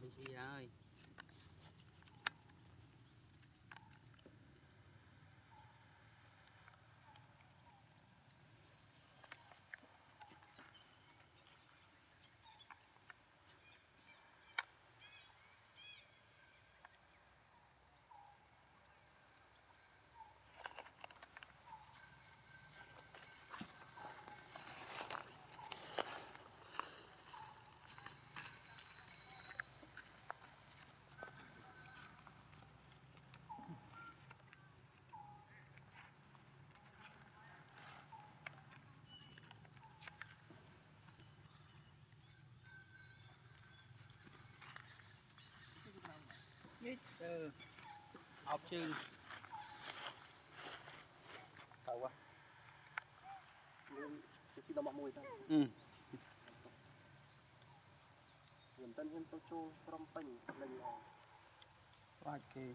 Lucy ơi. bọc chứ Thấu quá Cái xin đó bọc mùi thôi Ừ Nhìn tên hiên tố chô, trông tình, lệnh lò Rạch kì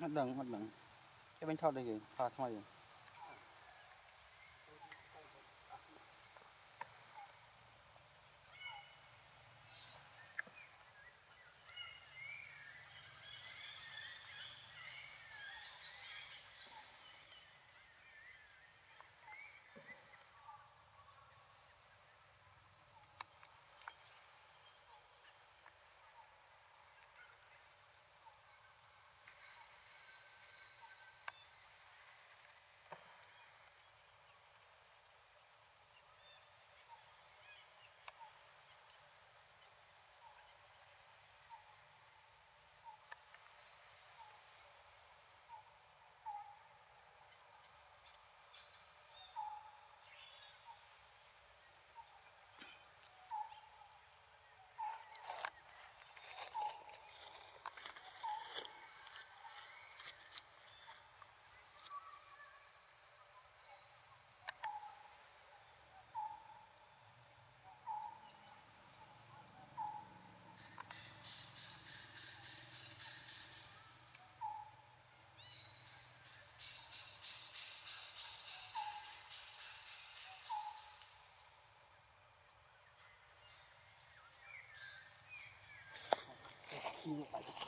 ฮัดดังฮัดดังจะเป็นทอดได้ยังทอดทอดยัง Meu pai.